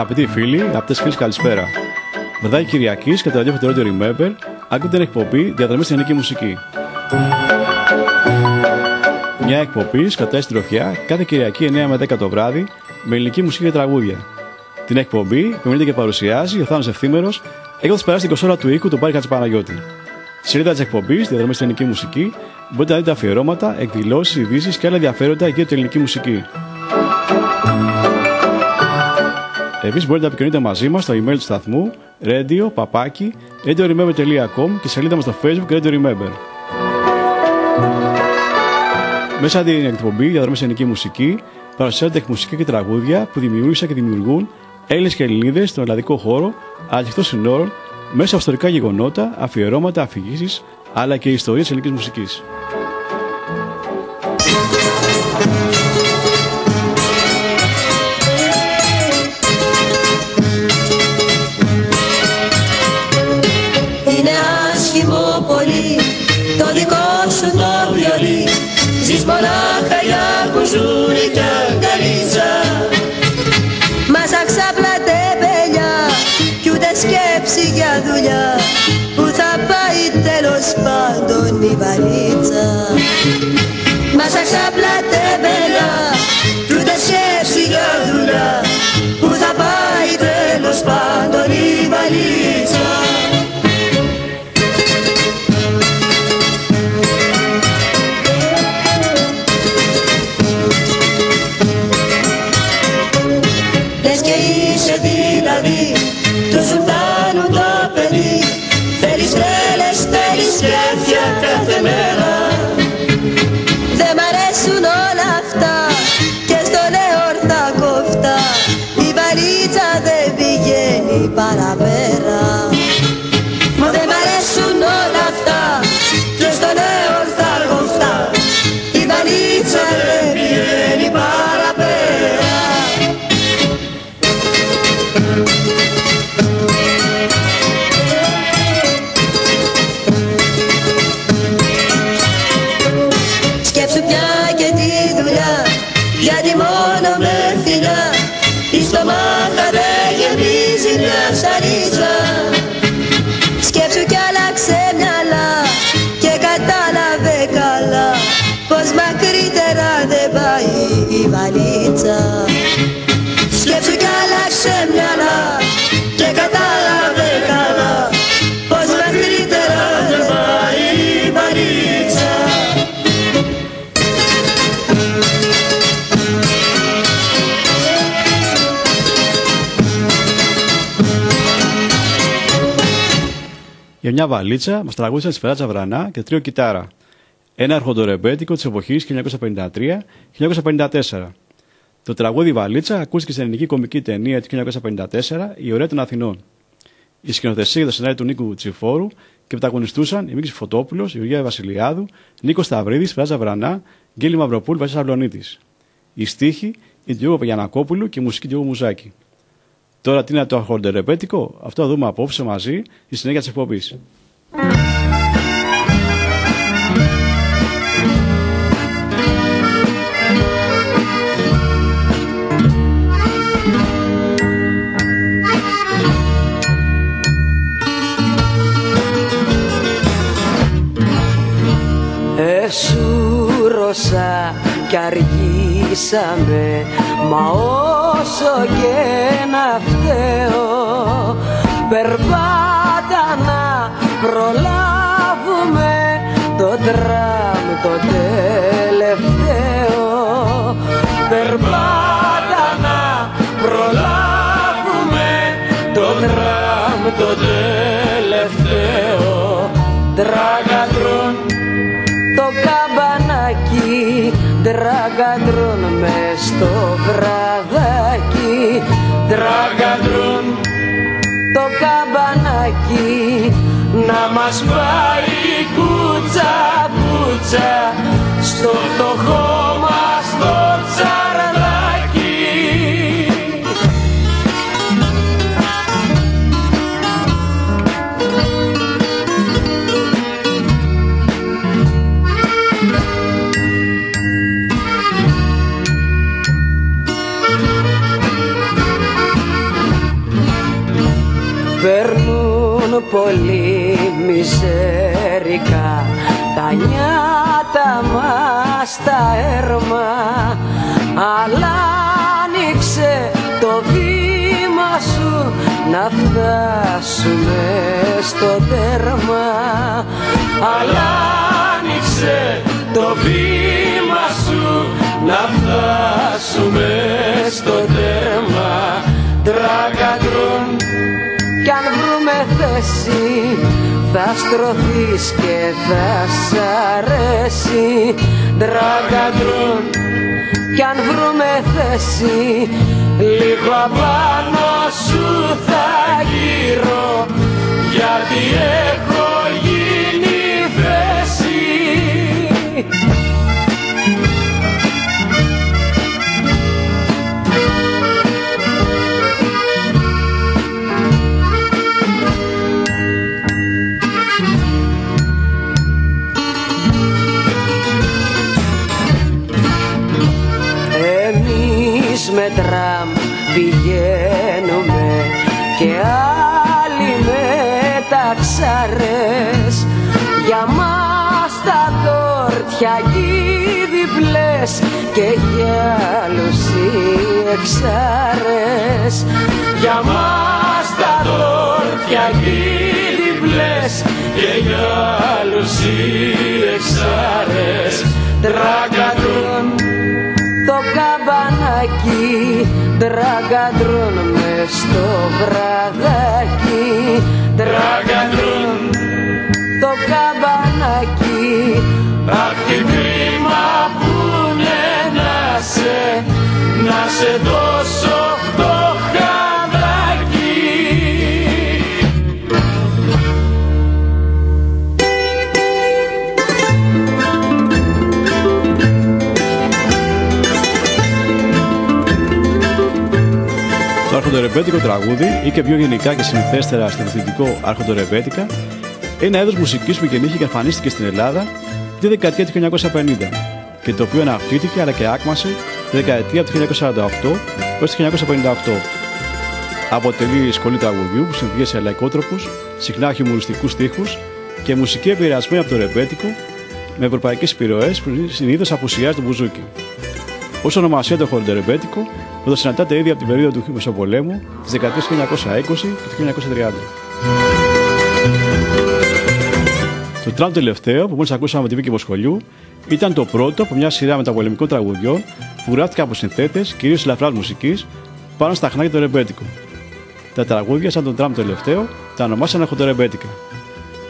Αγαπητοί φίλοι, αγαπητές φίλες, καλησπέρα. Βραδάκι Κυριακή και το ραδιόφωνο Radio Remember ακούτε την εκπομπή Διαδρομή στην Ελληνική Μουσική. Μια εκπομπή κατά στην τροχιά κάθε Κυριακή 9 με 10 το βράδυ με ελληνική μουσική και τραγούδια. Την εκπομπή που και παρουσιάζει ο Θάνος Ευθύμερος έχοντας περάσει την κοσόρα του οίκου του Πάρη Πατσαπαναγιώτη. Στη σελίδα της εκπομπής Διαδρομή στην Ελληνική Μουσική μπορείτε να δείτε αφιερώματα, εκδηλώσεις, ειδήσεις και άλλα ενδιαφέροντα για την ελληνική μουσική. Επίση μπορείτε να επικοινωνείτε μαζί μας στο email του σταθμού radio papaki radioremember.com και σελίδα μας στο facebook Radio Remember. Μέσα την εκπομπή διαδρομή ελληνική μουσική παρουσιάζονται μουσικά και τραγούδια που δημιούργησαν και δημιουργούν Έλληνες και Ελληνίδες στον ελλαδικό χώρο, ανοιχτό συνόρων, μέσα από ιστορικά γεγονότα, αφιερώματα, αφηγήσεις αλλά και ιστορίες τη ελληνικής μουσικής. Μονάχα για κουζούρι και αγκαλίτσα Μας αξάπλα τεμπέλια κι ούτε σκέψη για δουλειά που θα πάει τέλος πάντων η βαλίτσα. Μας αξάπλα τεμπέλια κι ούτε σκέψη για δουλειά που θα πάει τέλος πάντων η βαλίτσα μια βαλίτσα μας τραγούδισαν Σφαιράτσα Βρανά και τρίο κιτάρα. Ένα αρχοντορεμπέτικο της εποχής 1953-1954. Το τραγούδι Βαλίτσα ακούστηκε στην ελληνική κομική ταινία του 1954 Η Ωραία των Αθηνών. Η σκηνοθεσία ήταν σενάρι του Νίκου Τσιφόρου και πρωταγωνιστούσαν η Μίκης Φωτόπουλος, η Γεωργία Βασιλιάδου, Νίκος Σταυρίδης, Φράζα Βρανά, Γκέλη Μαυροπούλ, Βασίλης Αυλονίτη. Η στίχη, η Διόγο Παγιανακόπουλου και η μουσική Διόγο Μουζάκη. Τώρα τι είναι το αχορντερεπέτικο, αυτό θα δούμε απόψε μαζί στη συνέχεια της εκπομπής. Εσούρωσα κι αργήσαμε Μα όσο και να φταίω. Περπάτα να προλάβουμε Το τραμ το τελευταίο. Περπάτα να προλάβουμε Το τραμ το τελευταίο. Τραγατρούν το καμπανάκι Τραγκαντρούν μες στο Να μας πάει μας τα έρμα αλλά άνοιξε το βήμα σου να φτάσουμε στο τέρμα. Αλλά άνοιξε το βήμα σου να φτάσουμε στο τέρμα. Τραγκαντρούν κι αν βρούμε θέση θα στρωθείς και θα σ' αρέσει Τραγκαντρούν κι αν βρούμε θέση λίγο απάνω σου θα γύρω γιατί έχω εξάρες. Για μας τα τόρτια διπλές και για άλλους οι εξάρες. Τραγκατρούν το καμπανάκι τραγκαντρούν μες στο βραδάκι. Τραγκαντρούν το καμπανάκι Αχ τι κρίμα που είναι να σε να σε δώσω το χαδάκι Το αρχοντορεμπέτικο τραγούδι ή και πιο γενικά και συνηθέστερα στο διευθυντικό αρχοντορεμπέτικα είναι ένα είδο μουσικής που γεννήθηκε και εμφανίστηκε στην Ελλάδα τη δεκαετία του 1950 και το οποίο αναπτύχθηκε αλλά και άκμασε τη δεκαετία του 1948 έως το 1958. Αποτελεί σχολή τραγουδιού που συνδύει σε λαϊκότροπους, συχνά χιουμοριστικούς στίχους και μουσική επηρεασμένη από το ρεμπέτικο με ευρωπαϊκές επιρροές που συνήθως απουσιάζει το μπουζούκι. Ω ονομασία το χορντερεμπέτικο που το συναντάται ήδη από την περίοδο του Μεσοπολέμου της δεκαετίας του 1920 και του 1930. Το τράμ τελευταίο που μόλις ακούσαμε από τη Βίκη Βοσχολιού ήταν το πρώτο από μια σειρά μεταπολεμικών τραγουδιών που γράφτηκε από συνθέτες κυρίως ελαφρά μουσικής πάνω στα χνάκια του ρεμπέτικο. Τα τραγούδια, σαν τον τραμ τελευταίο, τα ονομάσαν Αχοντορεμπέτικα.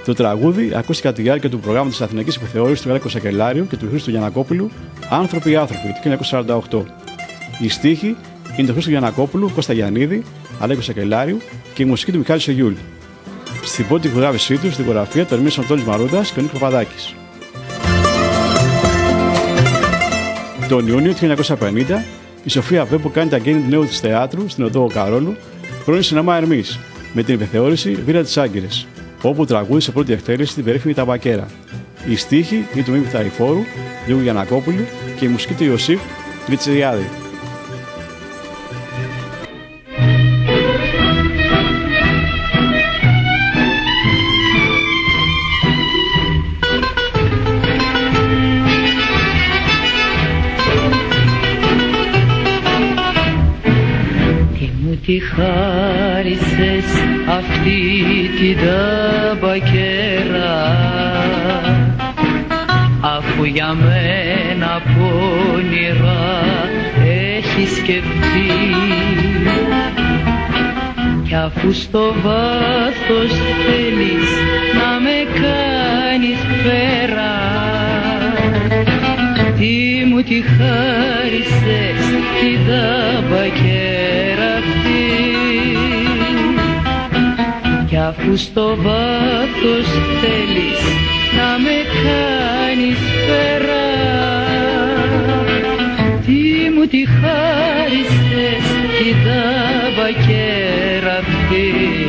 Το τραγούδι ακούστηκε κατά τη διάρκεια του προγράμματος της Αθηνική Επιθεώρησης του Γαλλικού Σακελάριου και του Χρήστου Γιανακόπουλου Άνθρωποι άνθρωποι του 1948. Η στίχη είναι του Χρήστου Γιανακόπουλου, Κώστα Γιαννίδη, Αλέκο Σακελάριου και η μουσική του Μιχάλη Σεγιούλ. Στην πρώτη ηχογράφησή του, στην γραφεία του Ερμή Αντώνης Μαρούδα και ο Νίκος Παπαδάκης. Τον Ιούνιο του 1950, η Σοφία Βέμπο κάνει τα γέννη του νέου της θεάτρου στην οδό Καρόλου, πρώην σινεμά Ερμή, με την επιθεώρηση Βίρα της Άγκυρες, όπου τραγούδισε πρώτη εκτέλεση την περίφημη Ταμπακέρα. Η στίχη είναι του Μίμη Θαϊφόρου, Γιώργου Γιανακόπουλου και η μουσική του Ιωσήφ Τριτσιριάδη. Για μένα πόνιρα έχει σκεφτεί. Κι αφού στο βάθος θέλεις να με κάνεις πέρα τι μου τη χάρισες την ταμπακέρα αυτή κι αφού στο βάθος θέλεις να με κάνεις πέρα τι μου τη χάρισες την ταμπακέρα αυτή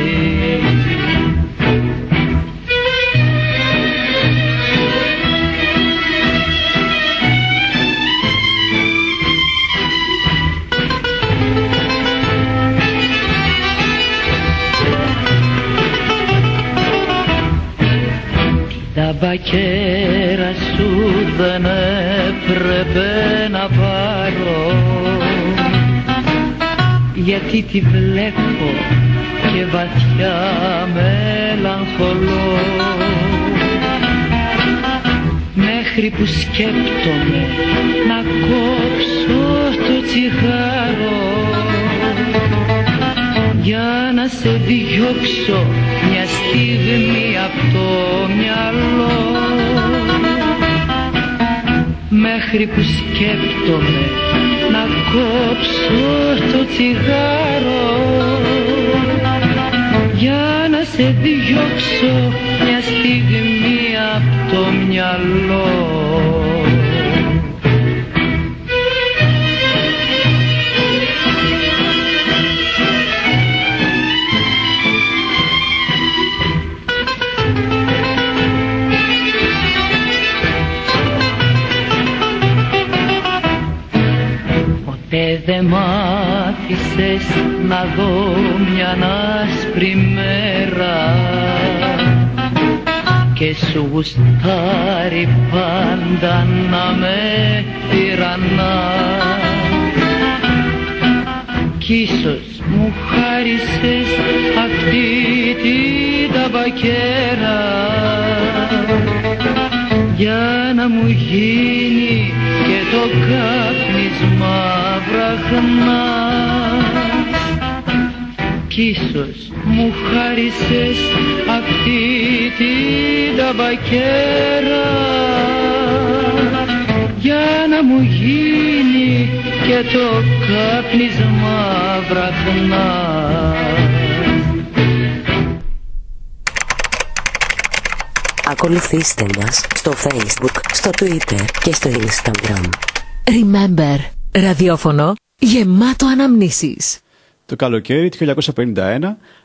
μπακέρα σου δεν έπρεπε να πάρω. Γιατί τη βλέπω και βαθιά μελαγχολώ. Μέχρι που σκέπτομαι να κόψω το τσιγάρο. Για να σε διώξω μια στιγμή από το μυαλό μέχρι που σκέπτομαι να κόψω το τσιγάρο. Για να σε διώξω μια στιγμή από το μυαλό Ποτέ δεν μ' άφησες να δω μια άσπρη μέρα. Και σου γουστάρει πάντα να με τυραννά κι ίσως μου χάρισες αυτή την ταμπακέρα για να μου γίνει και το κάπνισμα βραχνά. Κι ίσως μου χάρισες αυτή την ταμπακέρα για να μου γίνει και το κάπνισμα βραχνά Ακολουθήστε μας στο Facebook, στο Twitter και στο Instagram. Remember, ραδιόφωνο γεμάτο αναμνήσεις. Το καλοκαίρι του 1951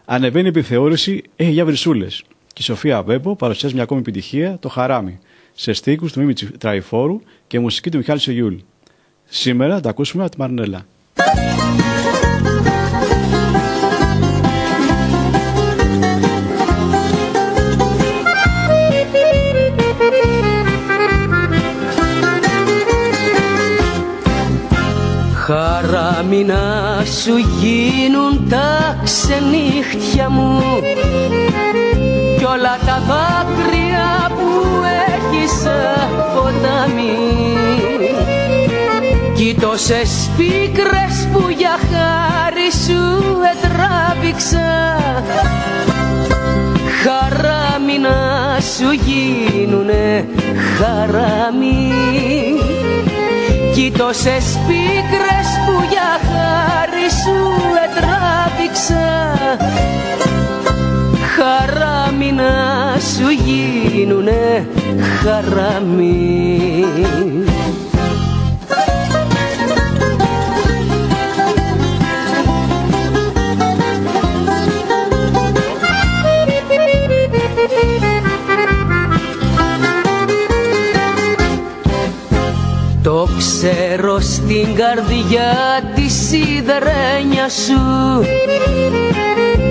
ανεβαίνει η επιθεώρηση Έχει για βρυσούλες και η Σοφία Βέμπο παρουσιάζει μια ακόμη επιτυχία, το Χαράμι, σε στίχους του Μίμη Τραϊφόρου και μουσική του Μιχάλη Σογιούλ. Σήμερα τα ακούσουμε από τη Μαρνέλα. Χαράμι να σου γίνουν τα ξενύχτια μου. Κι όλα τα δάκρυα που έχεις από ποτάμι κι τόσες πίκρες που για χάρη σου ετράβηξα χαράμι να σου γίνουνε χαράμι. κι τόσες πίκρες που για χάρη σου ετράβηξα χαράμι να σου γίνουνε χαράμι ξέρω στην καρδιά της σιδερένια σου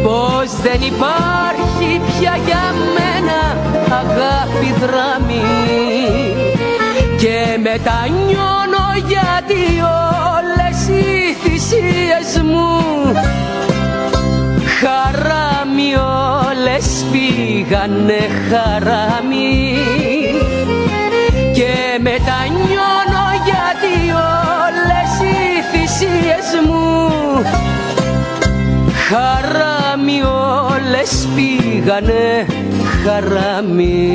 Πως δεν υπάρχει πια για μένα αγάπη δράμη. Και μετανιώνω γιατί όλες οι θυσίες μου Χαράμι όλες πήγανε χαράμι Χαράμι όλες πήγανε χαράμι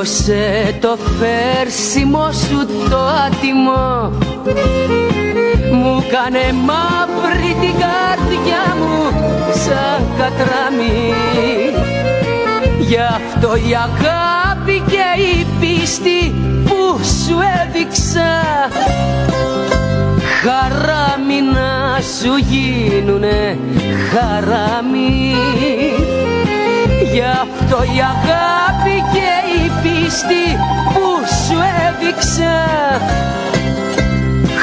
πλήγωσε το φέρσιμο σου το άτιμο. Μου κάνε μαύρη την καρδιά μου σαν κατράμι. Γι' αυτό η αγάπη και η πίστη που σου έδειξα. Χαράμι να σου γίνουνε χαράμι. Γι' αυτό η αγάπη και η πίστη που σου έδειξα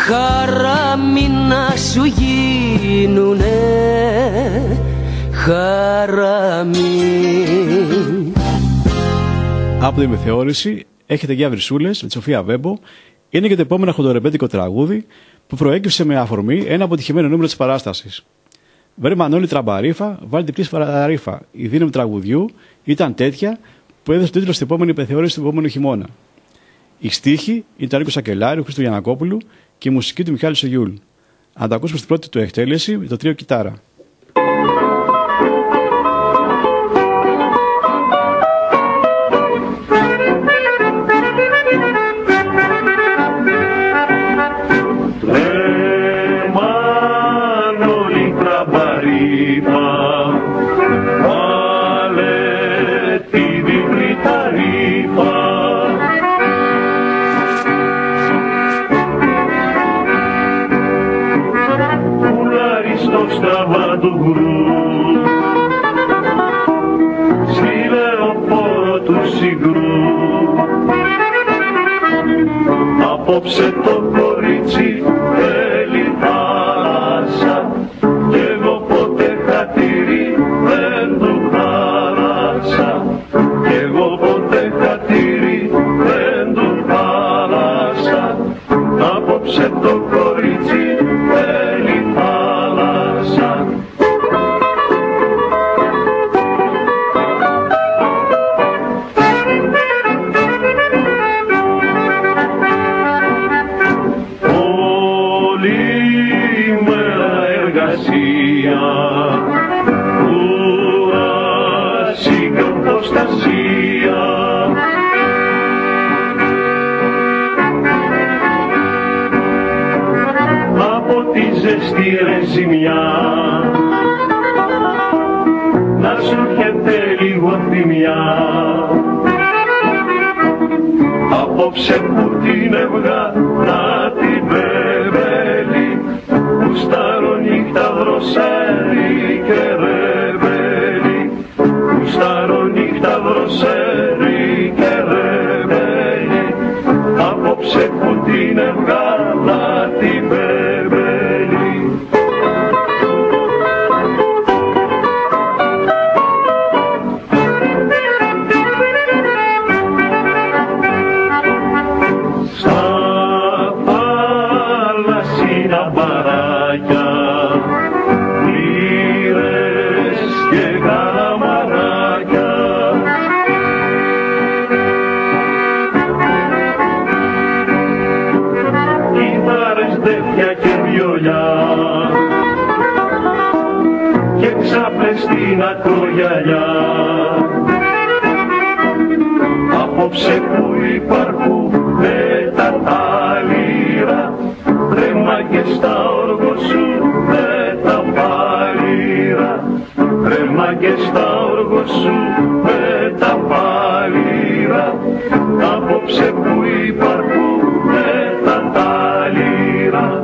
χαράμι να σου γίνουνε χαράμι Από τη μεθεώρηση έχετε για βρυσούλε με τη Σοφία Βέμπο. Είναι και το επόμενο χοντορεμπέτικο τραγούδι που προέκυψε με αφορμή ένα αποτυχημένο νούμερο της παράστασης. Βρε Μανώλη Τραμπαρίφα, βάλει διπλή σφαραρίφα. Η δύναμη τραγουδιού ήταν τέτοια που έδωσε το τίτλος στην επόμενη υπεθεώρηση του επόμενου χειμώνα. Η στίχη ήταν του Νίκο Σακελάρη, Χρήστο Γιανακόπουλου και η μουσική του Μιχάλη Σογιούλ. Αν τα ακούσουμε στην πρώτη του εκτέλεση, το τρίο κιτάρα. Απόψε το κορίτσι απόψε που υπάρχουνε τα τάλιρα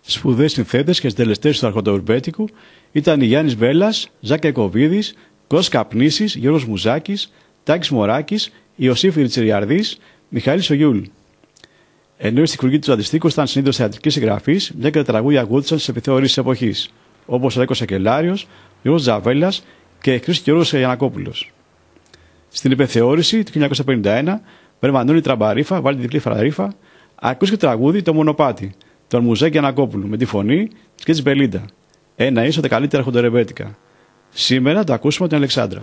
Σπουδαίε συνθέτες και συντελεστές του αρχοντοουρμπέτικου ήταν οι Γιάννης Μπέλλα, Ζάκη Εκοβίδη, Κώσ Καπνίσης, Γιώργος Μουζάκης, Τάκης Μωράκης, Ιωσήφ Ριτσιριαρδή, Μιχαήλ Σογιούλ. Ενώ η στιχουργή του αντιστοίχου ήταν συνήθως θεατρική συγγραφή, μια και τα τραγούδια ακούγονταν σε επιθεωρήσεις εποχής, όπως ο Ρέκο Ακελάριο, Γιώργος Τζαβέλας και Χρήστος Γιώργο Γιανακόπουλος. Στην επιθεώρηση του 1951, με Μανούλη Τραμπαρίφα, βάλει τη διπλή φραρίφα, ακούστηκε το τραγούδι Το Μονοπάτι, τον Μουζέκη Ανακόπουλου, με τη φωνή τη Κέτζη Μπελίντα. Ένα ίσω τα καλύτερα χοντορεμπέτικα. Σήμερα το ακούσουμε την Αλεξάνδρα.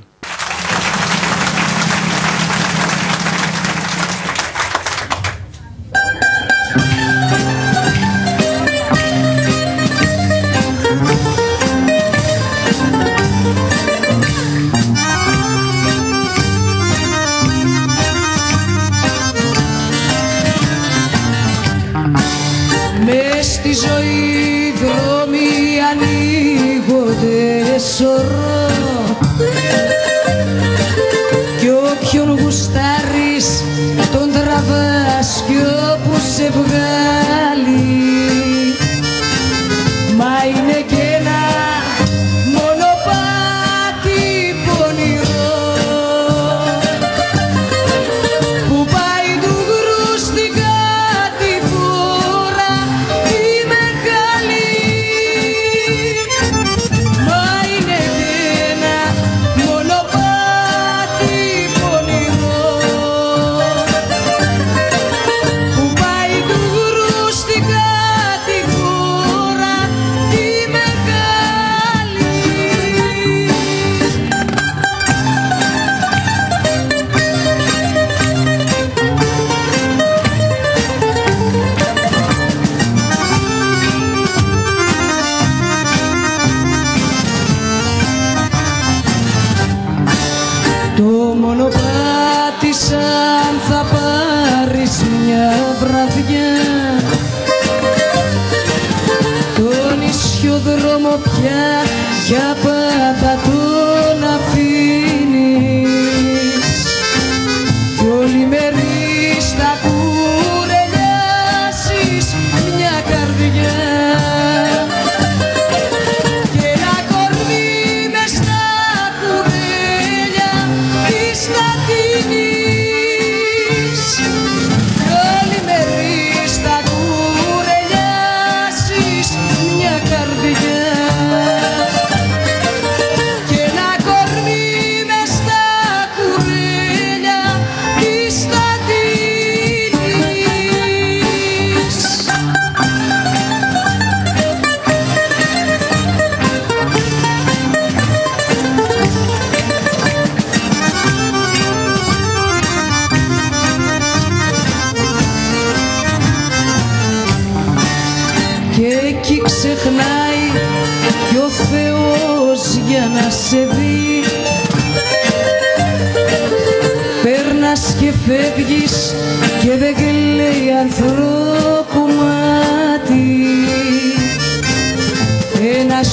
Ένα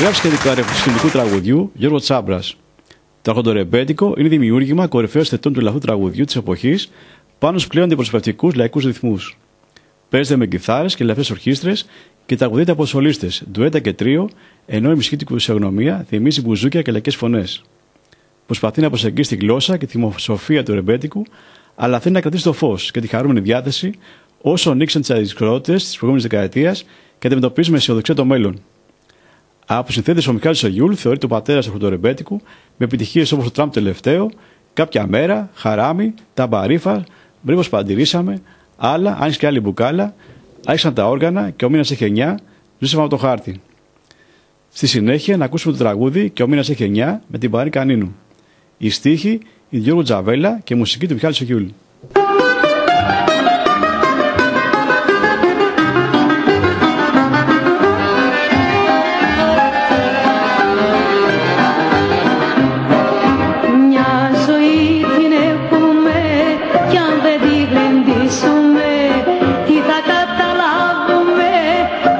γράψει και δικά σκηνικού τραγουδιού Γιώργο Τσάμπρας. Το αρχοντορεμπέτικο είναι δημιούργημα κορυφαίων θετών του λαθού τραγουδιού της εποχής πάνω στους πλέον αντιπροσωπευτικούς λαϊκούς ρυθμούς. Παίζεται με κιθάρες και λαφέ ορχήστρες και τραγουδείται από σολίστες, ντουέτα και τρίο, ενώ η μουσική του φυσιογνωμία θυμίζει μπουζούκια και λαϊκές φωνές. Προσπαθεί να προσεγγίσει τη γλώσσα και τη δημοσιοφία του ρεμπέτικου, αλλά θέλει να κρατήσει το φως και τη χαρούμενη διάθεση όσο ανοίξαν τις αδυσκολότητε της προηγούμενης δεκαετίας και αντιμετωπίζει με αισιοδοξία το μέλλον. Από συνθέτε ο Μιχάλης Αγιούλ θεωρείται ο πατέρας του χορτορεμπέτικου με επιτυχίες όπως το Τραμπ τελευταίο, Κάποια μέρα, Χαράμι, Τα Μπαρίφα, Μπρίβο Παντηρήσαμε, Άλλα, Αν και άλλη μπουκάλα, Άρχισαν τα όργανα και ο μήνας έχει 9, Ζήσαμε από το χάρτη. Στη συνέχεια να ακούσουμε το τραγούδι και ο μήνας έχει 9 με την Παρή Κανίνου. Η στίχη, η Γιώργου Τζαβέλα και η μουσική του Μιχάλης Σογιούλ.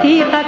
Τι θα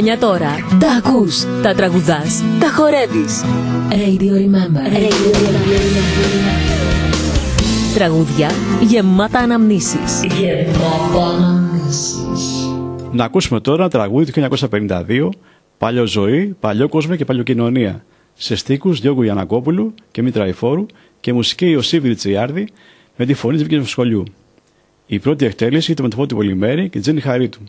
Χρόνια τώρα. Τα ακούς, τα τραγουδάς, τα χορεύεις. Radio Remember. Radio Remember. Τραγούδια γεμάτα αναμνήσεις. Γεμάτα αναμνήσεις. Να ακούσουμε τώρα ένα τραγούδι του 1952, Παλιό ζωή, παλιό κόσμο και παλιοκοινωνία. Σε στίχους Διόγκου Γιανακόπουλου και Μήτρα Ιφόρου και μουσική Ιωσήβη Ριτσιάρδη με τη φωνή της Βίκης Σχολιού. Η πρώτη εκτέλεση ήταν με το Φώτη Πολυμέρη και Τζένι Χαρίτου.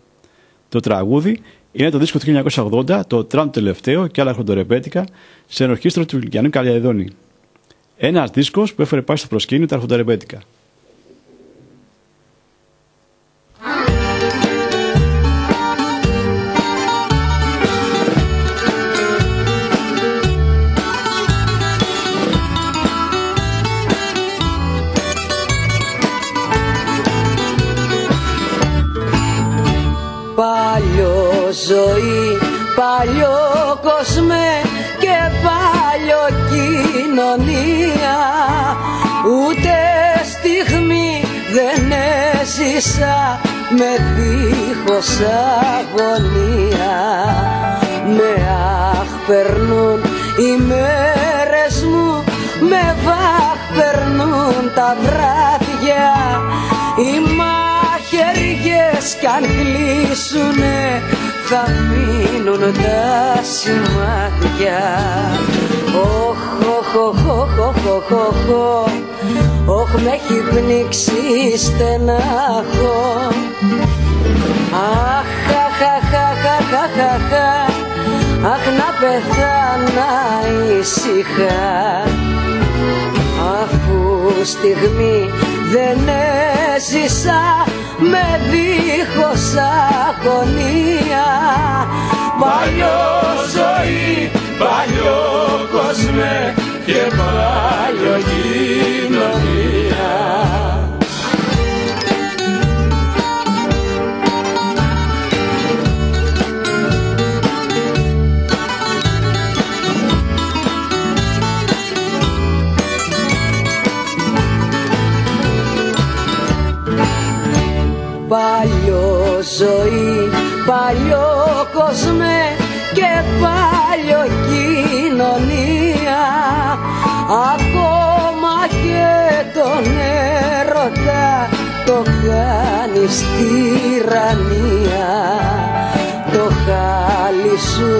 Το τραγούδι είναι το δίσκο του 1980, το τραμ τελευταίο και άλλα χροντορεπέτικα σε ενορχήστρο του Γιάννη Καλιαδόνη. Ένας δίσκος που έφερε πάλι στο προσκήνιο τα αρχοντορεμπέτικα. Με δίχως αγωνία. Με αχ περνούν οι μέρες μου με βαχ περνούν τα βράδια. Οι μαχαιριές κι αν κλείσουνε θα μείνουν τα σημάδια. Οχ, οχ, οχ, οχ, οχ, οχ, οχ, Όχ, με έχει πνίξει στενάχο Αχ, αχ, αχ, αχ, αχ, αχ, αχ, αχ, Αχ, να πεθάνα ήσυχα. Αφού στιγμή δεν έζησα με δίχως αγωνία. Παλιό ζωή, παλιό κόσμε και παλιό κοινωνία Παλιό ζωή, παλιό κόσμε και παλιό κοινωνία Ακόμα και τον έρωτα το κάνεις τυραννία Το χάλι σου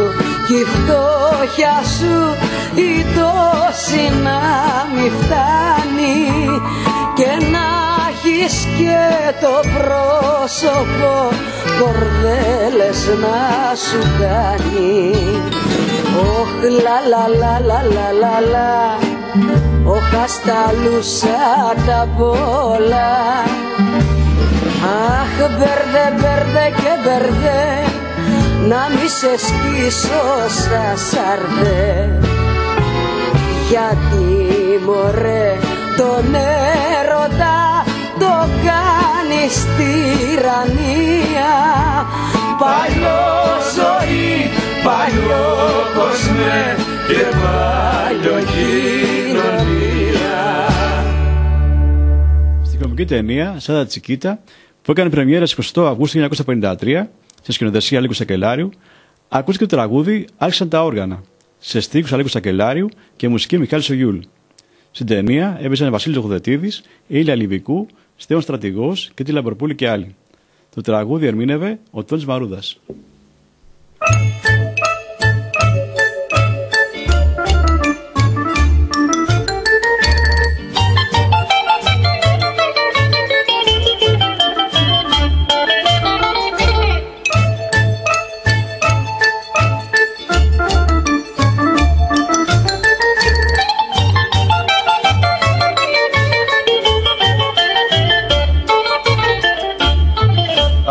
κι η φτώχεια σου η τόση να μη φτάνει. Και να έχεις και το πρόσωπο κορδέλες να σου κάνει. Ωχ λα λα λα λα λα λα λα Ωχ ασταλούσα τα πολλά Αχ μπερδε μπερδε και μπερδε να μη σε σκίσω σαν σαρδέ. Γιατί μωρέ τον έρωτα το κάνεις τυραννία. Παλιό ζωή, παλιό κόσμε και παλιό κοινωνίας Στην κομική ταινία Σάδα Τσικίτα που έκανε πρεμιέρα στις 28 Αυγούστου 1953 σε σκηνοθεσία Αλίκου Σακελάριου ακούστηκε το τραγούδι Άρχισαν τα όργανα σε στίχους Αλίκου Σακελάριου και μουσική Μιχάλης Σογιούλ. Στην ταινία έπαιζαν Βασίλης Λογοδετίδη, Ήλια Λιβικού, Στέων Στρατηγός και τη Λαμπροπούλη και άλλοι. Το τραγούδι ερμήνευε ο Τόνι Μαρούδας.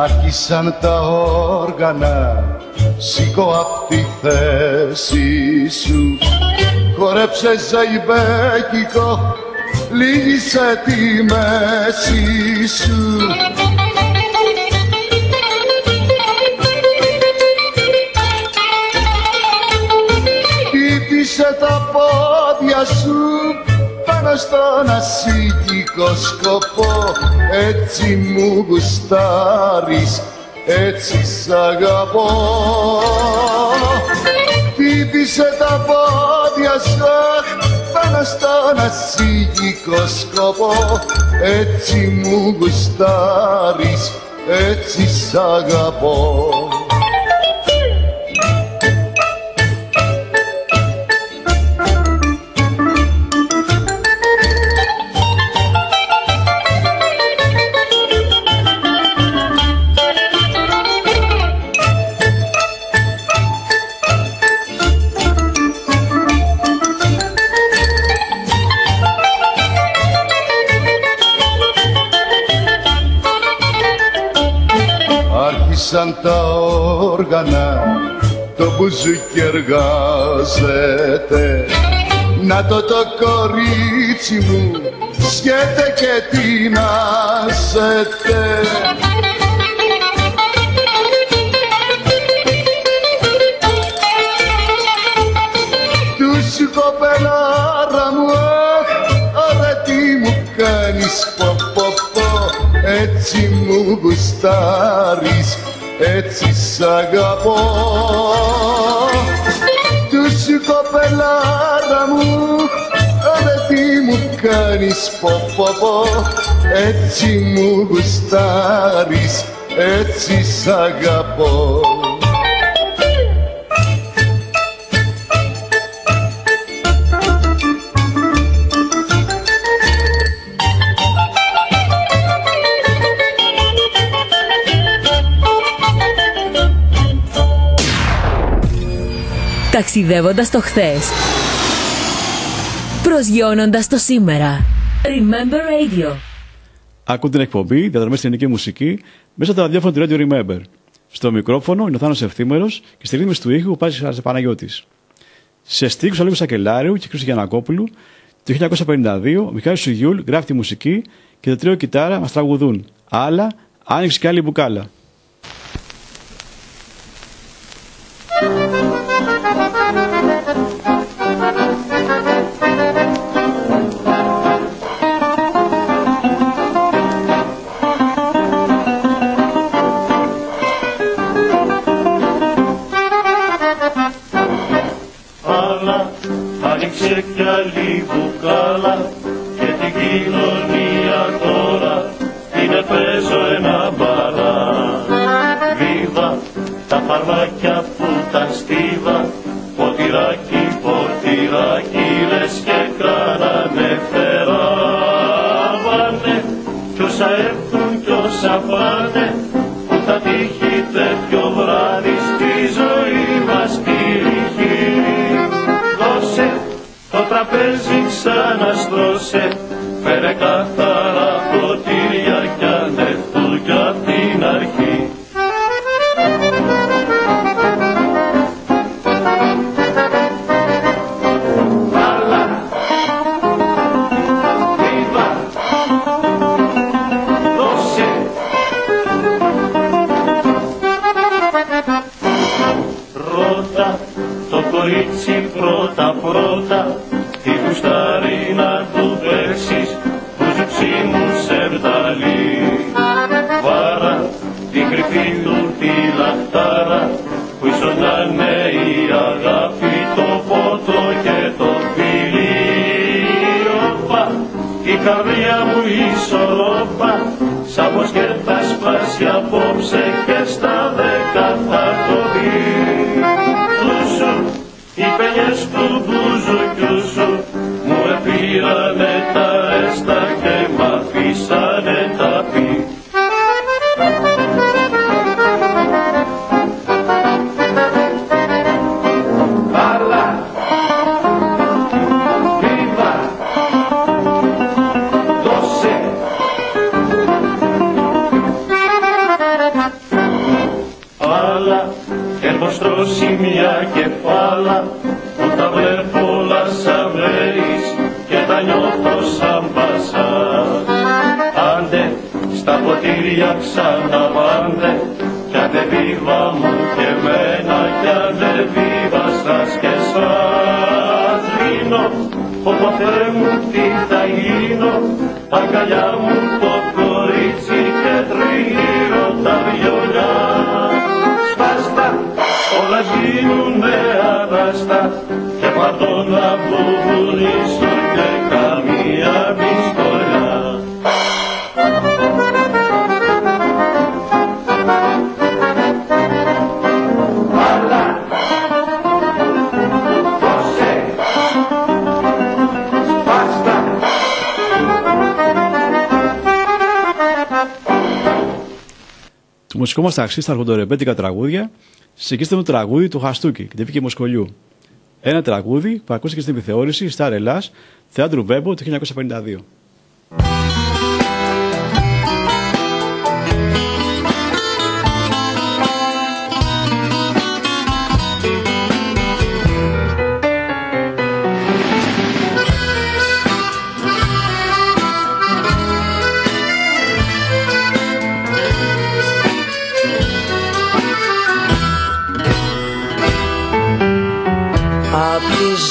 Άρχισαν τα όργανα Σήκω απ' τη θέση σου. Χορέψε ζαϊμπέκικο Λύγησε τη μέση σου. Χτύπησε τα πόδια σου πάνω στον σκοπό έτσι μου γουστάρεις, έτσι σ' αγαπώ. Τύπησε τα πόδια σου, πάνω στον σκοπό. Έτσι μου γουστάρεις, έτσι σ' αγαπώ. Άρχισαν τα όργανα, το μπουζούκι εργάζεται. Να το το κορίτσι μου σκέτε και τεινάζεται Τους κοπελάρα μου, αχ, ωραία τι μου κάνεις πω πω πω έτσι μου γουστάρεις, έτσι σ' αγαπώ. Τους κοπελάρα μου, ωραία τι μου κάνεις πω πω πω. Έτσι μου γουστάρεις, έτσι σ' αγαπώ Ταξιδεύοντας το χθες. Προσγειώνοντας το σήμερα. Remember Radio. Ακούτε την εκπομπή Διαδρομέ στην ελληνική μουσική μέσα από τα ραδιόφωνα του Radio Remember. Στο μικρόφωνο είναι ο Θάνος Ευθύμερος και στη ρύθμιση του ήχου ο Πάζη Παναγιώτης. Σε στίχους Αλίγου Σακελάριου και Χρήστος Γιανακόπουλου, το 1952 ο Μιχάλης Σουγιούλ γράφει τη μουσική και το τρίο κιτάρα μας τραγουδούν. Άλλα, άνοιξε κι άλλη μπουκάλα. Άνοιξε κι άλλη μπουκάλα και την κοινωνία τώρα είναι παίζω ένα μπαλά. Βίβα τα φαρμάκια που τα στίβα τραπέζι ξαναστρώσε φέρε καθαρά ποτήρια κι ανέχτου κι απ' την αρχή μουσικό μας ταξί στα αρχοντορεμπέτικα τραγούδια συγκίστε με το τραγούδι του Χαστούκη και τύπηκε Μοσκολιού. Ένα τραγούδι που ακούστηκε στην επιθεώρηση Star Ελλάς, Θεάτρου Βέμπο το 1952.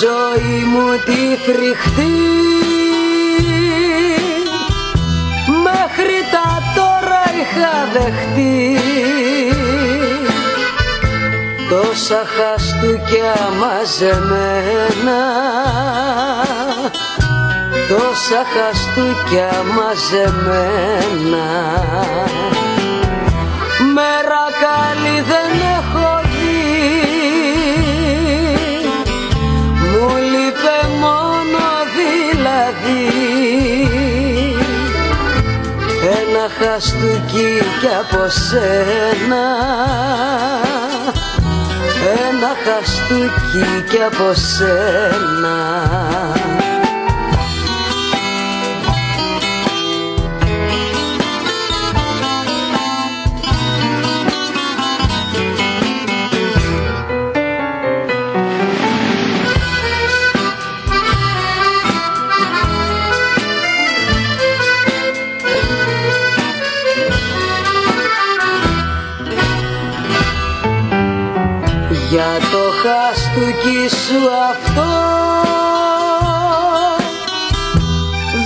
Ζωή μου τη φρικτή. Μέχρι τα τώρα είχα δεχτεί. Τόσα χαστούκια μαζεμένα. Τόσα χαστούκια μαζεμένα. Μέρα καλή δεν έχω Ένα χαστούκι κι από σένα. Ένα χαστούκι κι από σένα χαστούκι σου αυτό.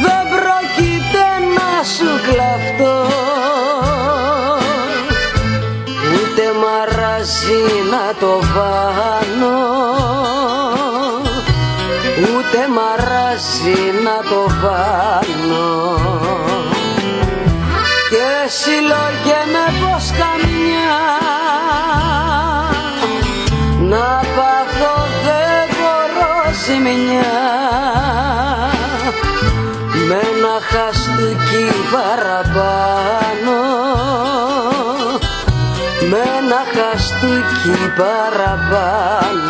Δεν πρόκειται να σου κλαφτώ. Ούτε μ' αράζει να το βάνω Ούτε μ' αράζει να το βάνω παραπάνω. Με ένα χαστούκι παραπάνω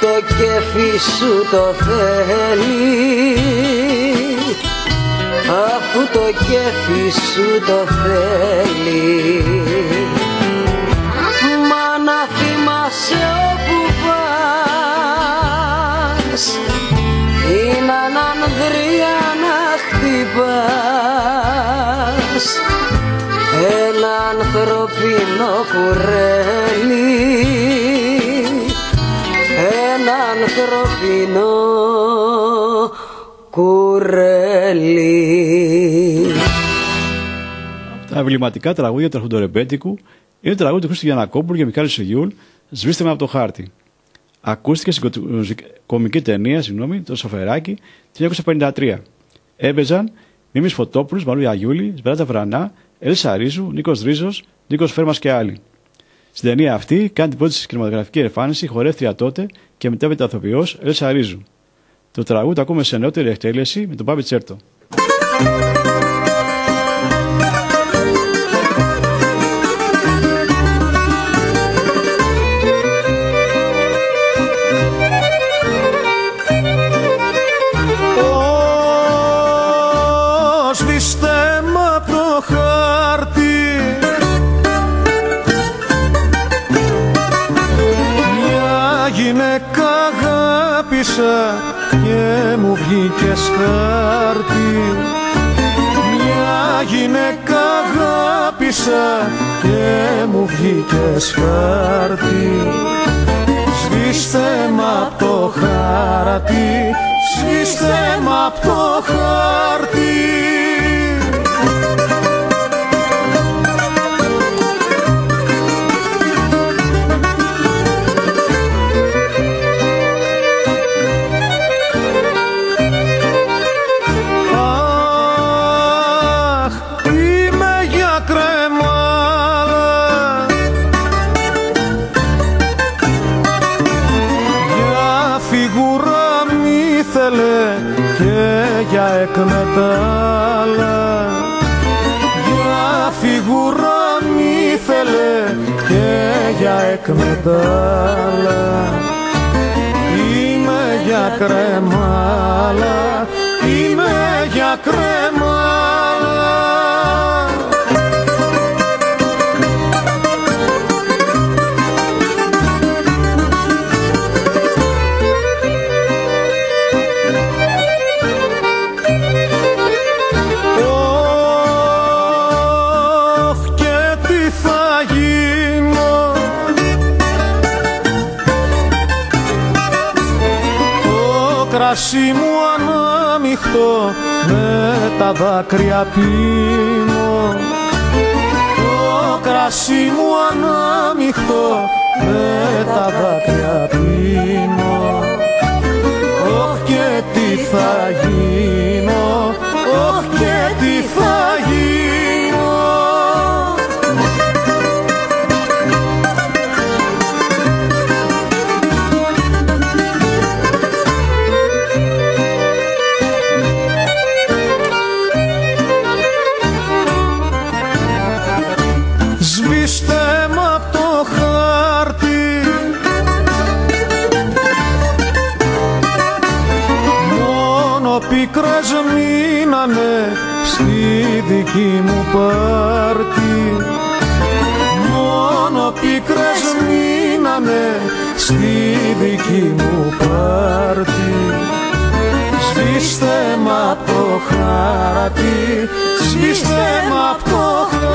το κέφι σου το θέλει Αφού το κέφι σου το θέλει εμβληματικά τραγούδια του αρχοντορεμπέτικου είναι το τραγούδι του Χρήστο Γιανακόπουλου και Μιχάλη Σογιούλ, Σβήστε με από το χάρτη. Ακούστηκε στην κο- κομική ταινία, συγγνώμη, το Σοφεράκι, το 1953. Έπαιζαν Μίμης Φωτόπουλος, Μαρού Αγιούλη, Σβεράτσα Βρανά, Ελίσσα Ρίζου, Νίκος Ρίζος, Νίκος Φέρμας και άλλοι. Στην ταινία αυτή κάνει την πρώτη της κινηματογραφική εμφάνιση χορεύτρια τότε και μετέπειτα αθοποιός Ελίσσα Ρίζου. Το τραγούδι το ακούμε σε νεότερη εκτέλεση με τον Πάπη Τσέρτο. Χάρτη. Μια γυναίκα αγάπησα και μου βγήκες χάρτη Σβήστε μ' απ' το χάρτη, σβήστε μ' απ' το χάρτη για εκμετάλλα Είμαι για κρεμάλα, είμαι για κρεμάλα τα δάκρυα πίνω. Το κρασί μου ανάμειχτο με τα δάκρυα πίνω. Ωχ και τι θα γίνω, ωχ και τι θα δική μου πάρτη Μόνο πίκρες μείνανε στη δική μου πάρτη Σβήστε μ' απ' το χάρτη Σβήστε μ' απ' το χάρτη.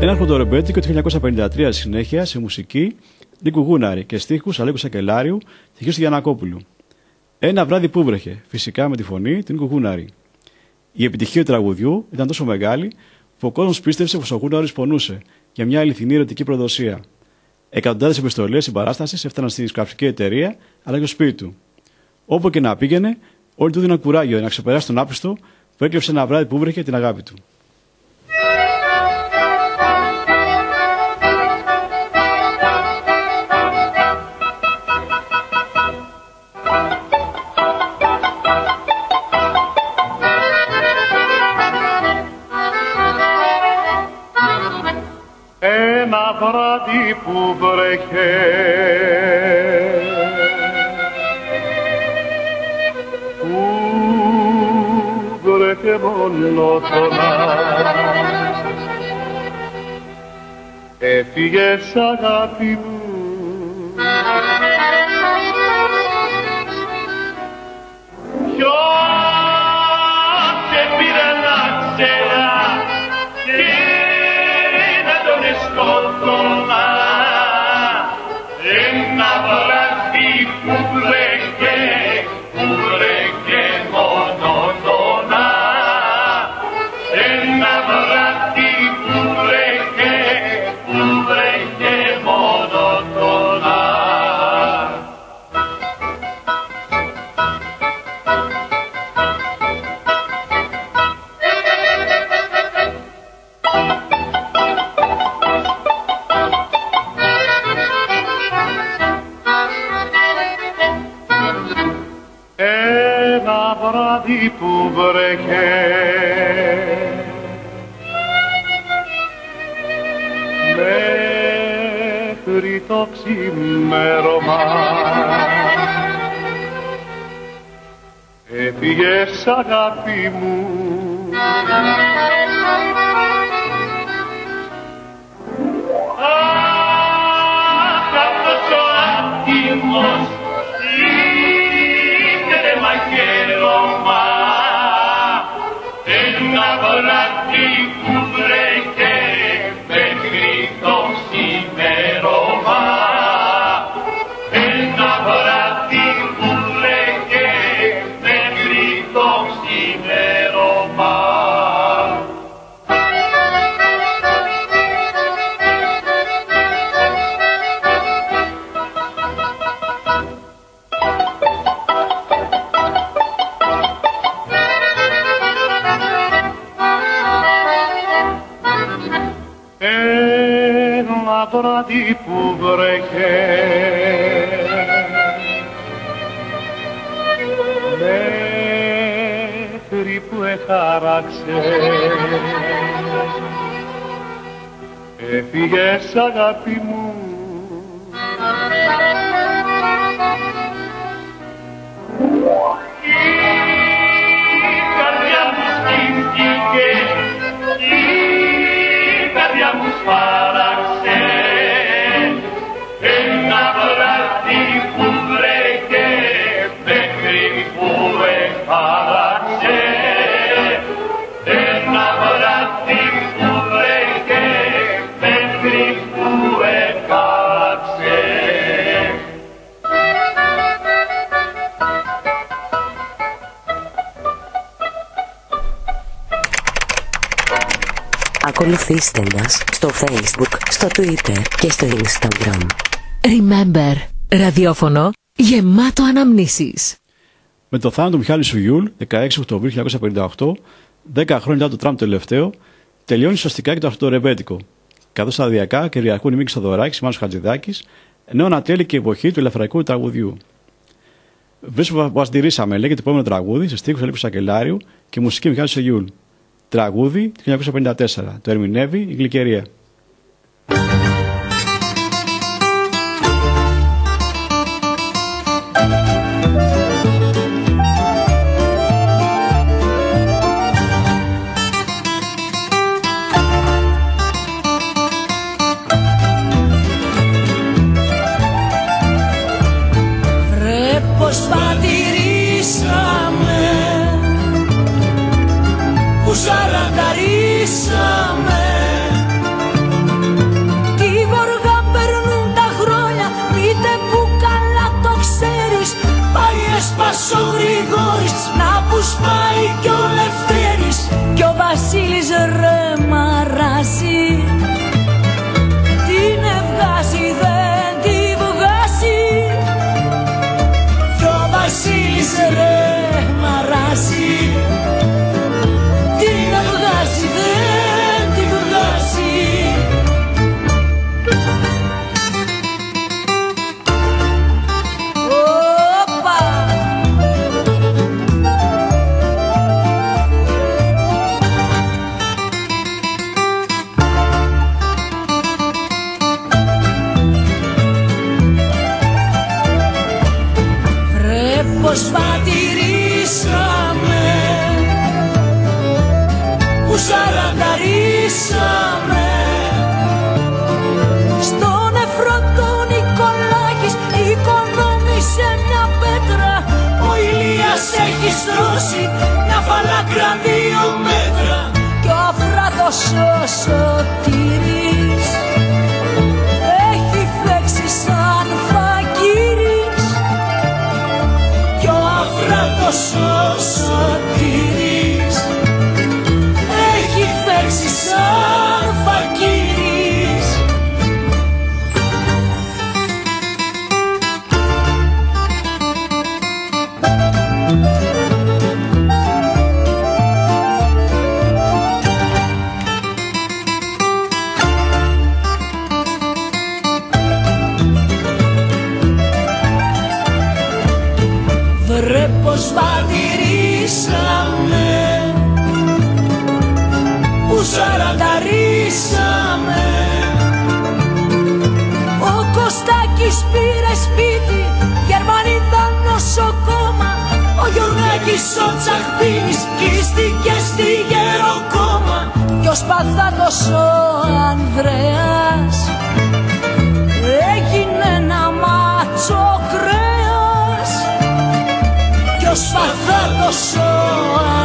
Ένα χοντορεμπέτικο το 1953 συνέχεια σε μουσική. Νίκου Γούναρη και στίχους Αλέκου Σακελάριου και Χρήστο Γιανακόπουλου. Ένα βράδυ που βρέχε, φυσικά με τη φωνή του Νίκου Γούναρη. Η επιτυχία του τραγουδιού ήταν τόσο μεγάλη που ο κόσμος πίστευσε πως ο Γούναρη πονούσε για μια αληθινή ερωτική προδοσία. Εκατοντάδες επιστολές συμπαράστασης έφταναν στη δισκαψική εταιρεία αλλά και στο σπίτι του. Όπου και να πήγαινε, όλοι του δίναν κουράγιο να ξεπεράσει τον άπιστο που έκλεψε ένα βράδυ που βρέχε την αγάπη του. Βράδυ που βρέχε. Που βρέχε μονότονα έφυγες αγάπη μου αγάπη μας στο Facebook, στο Twitter και στο Instagram. Remember, ραδιόφωνο γεμάτο αναμνήσεις. Με το θάνατο του Μιχάλη Σουγιούλ, 16 Οκτωβρίου 1958, 10 χρόνια μετά το Τραμπ τελευταίο, τελειώνει ουσιαστικά και το αυτορεμπέτικο. Καθώς σταδιακά κυριαρχούν η Μίκη Σοδωράκη, Μάνος Χατζηδάκης, ενώ ανατέλει και η εποχή του ελευθεραϊκού τραγουδιού. Βρίσκω που αντιρρήσαμε, λέγεται το επόμενο τραγούδι, σε στίχους Ελίκου Σακελάριου και μουσική Μιχάλη Σουγιούλ. Τραγούδι του 1954. Το ερμηνεύει η Γλυκερία. Κι ο Σπαθάτος ο Ανδρέας. Έγινε ένα μάτσο κρέας. Κι ο Σπαθάτος ο Ανδρέας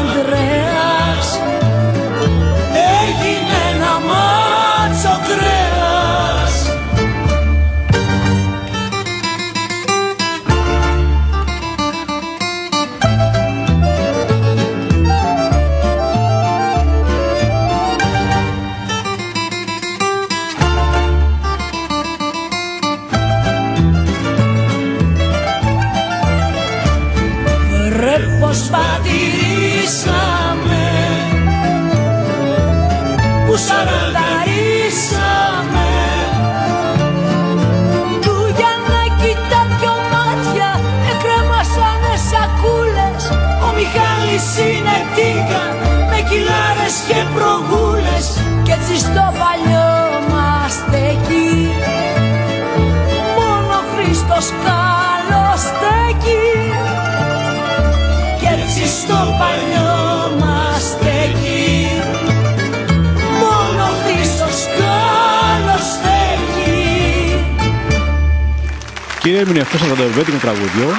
Κύριε ερμηνευτές των Ραντεβέτικων τραγουδιών,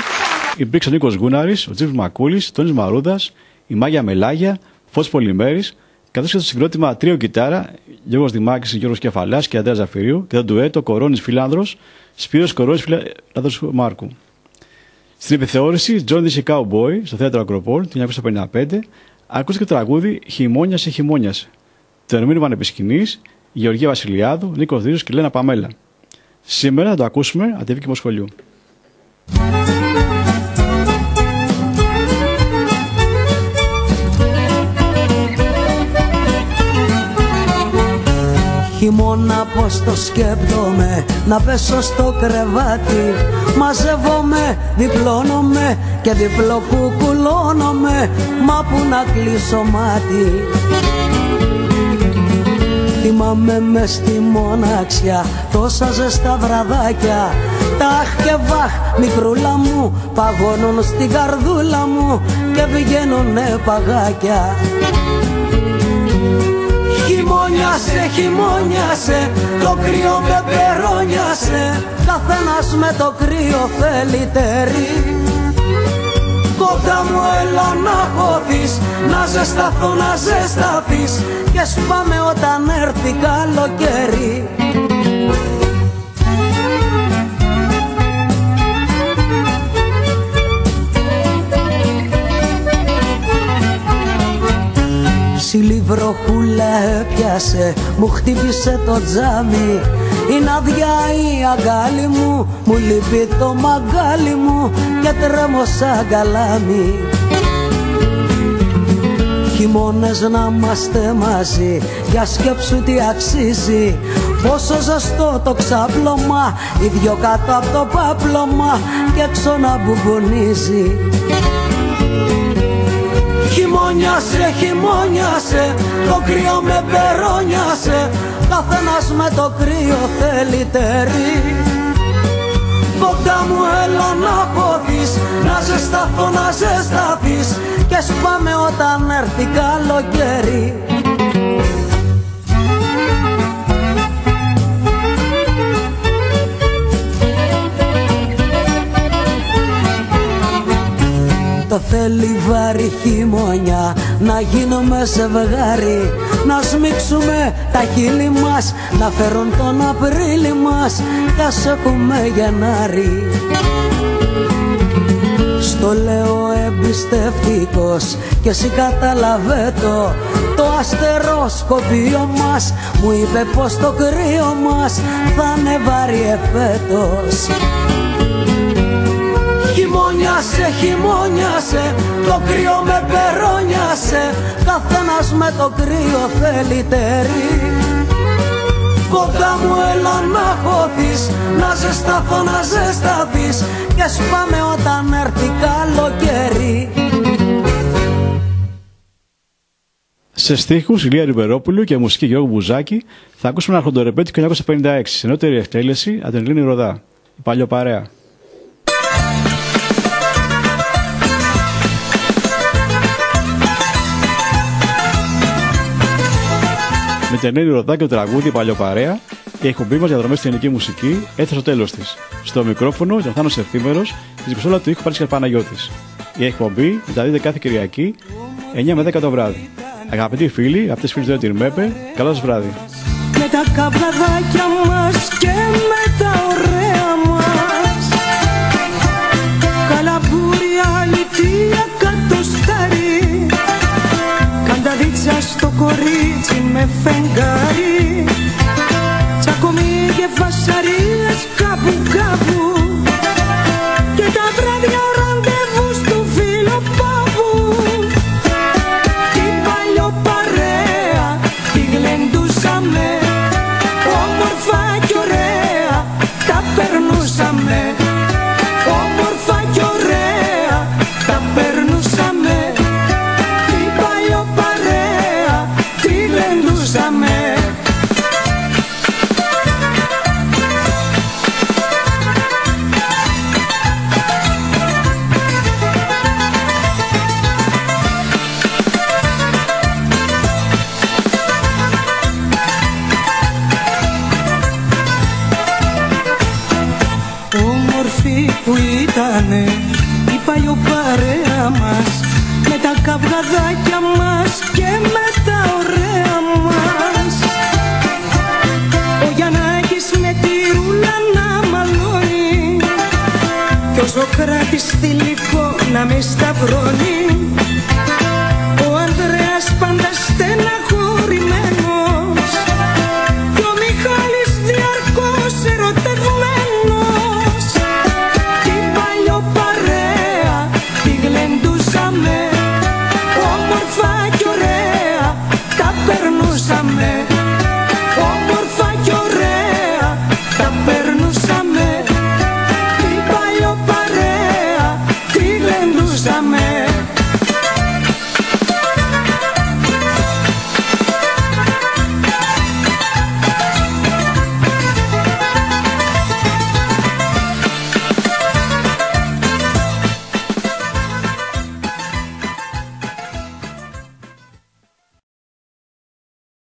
υπήρξαν ο Νίκος Γούναρης, ο Τζίφ Μακούλης, Τόνης Μαρούδας, η Μάγια Μελάγια, Φως Πολυμέρης, καθώς και το συγκρότημα Τρίο Κιτάρα, Γιώργος Δημάκης, Γιώργος Κεφαλάς και Αντρέας Ζαφυρίου και το ντουέτο Κορώνης Φιλάνδρος, Σπύρος Κορώνης Φιλάνδρος Μάρκου. Στην επιθεώρηση, John Dizzy Cowboy στο θέατρο Ακροπόλ το 1955 ακούστηκε το τραγούδι Χειμώνιασε, χειμώνιασε. Το ερμήνευαν επί σκηνής, Γεωργία Βασιλιάδου, Νίκος Δρύος και Λένα Παμέλα. Σήμερα θα το ακούσουμε αντιβήκη σχολείου. Χειμώνα πως το σκέπτομαι να πέσω στο κρεβάτι Μαζεύομαι, διπλώνομαι και διπλοκουκουλώνομαι Μα που να κλείσω μάτι Θυμάμαι μες στη μοναξιά τόσα ζεστά βραδάκια. Τάχ και βάχ μικρούλα μου παγώνουν στην καρδούλα μου και βγαίνουνε παγάκια. Χειμώνιασε, χειμώνιασε, το κρύο με περώνιασε Καθένας με το κρύο θέλει τερί Κοντά μου έλα να χωθείς, να ζεσταθώ, να ζεσταθείς. Και σπάμε όταν έρθει καλοκαίρι. Ψηλή βροχούλα έπιασε, μου χτύπησε το τζάμι Είναι αδειά η αγκάλι μου, μου λείπει το μαγκάλι μου Και τρέμω σαν καλάμι. Χειμώνες να είμαστε μαζί, για σκέψου τι αξίζει. Πόσο ζεστό το ξάπλωμα, οι δυο κάτω από το πάπλωμα Και έξω να μπουμπουνίζει Χειμώνιασε, χειμώνιασε, το κρύο με περώνιασε Καθένας με το κρύο θέλει τερί Κοντά μου έλα να χωθείς, να ζεσταθώ, να ζεσταθείς Και σπάμε όταν έρθει καλοκαίρι Το θέλει βάρη χειμωνιά Να γίνουμε ζευγάρι Να σμίξουμε τα χείλη μας Να φέρουν τον Απρίλη μας Θα σε έχουμε Γενάρη. Στο λέω εμπιστευτικός Και εσύ καταλαβέτο Το αστεροσκοπείο μας. Μου είπε πως το κρύο μας Θα είναι βάρη εφέτος Χειμώνιασε, χειμώνιασε, το κρύο με περώνιασε. Καθένας με το κρύο θέλει τερί Κοντά μου έλα να χωθείς, να ζεσταθώ, να ζεσταθείς Και σπάμε όταν έρθει καλοκαίρι. Σε στίχους Ηλία Ριμπερόπουλου και μουσική Γιώργου Μπουζάκη θα ακούσουμε ένα χοντορεπέτη 1956 σε νεότερη εκτέλεση από την Ελλήνη Ροδά, η Παλιοπαρέα. Με την Ελλήνη Ροδά και το τραγούδι Παλιοπαρέα, η εκπομπή μας διαδρομέ στην ελληνική μουσική έφτασε στο τέλος της. Στο μικρόφωνο ήταν ο Θάνο Ευθύμερο και στην κουσόλα του ήχου Πάλισκα Παναγιώτης. Η εκπομπή μεταδίδεται κάθε Κυριακή 9 με 10 το βράδυ. Αγαπητοί φίλοι, από τις φίλες του Τυρμέπε, καλό σας βράδυ. Με τα καπλαδάκια μας και με τα ωραία μας Καλαμπούρια, αλητία, Κανταδίτσα στο κορίτσι με φεγγάρι. Τσακωμί και φασαρίες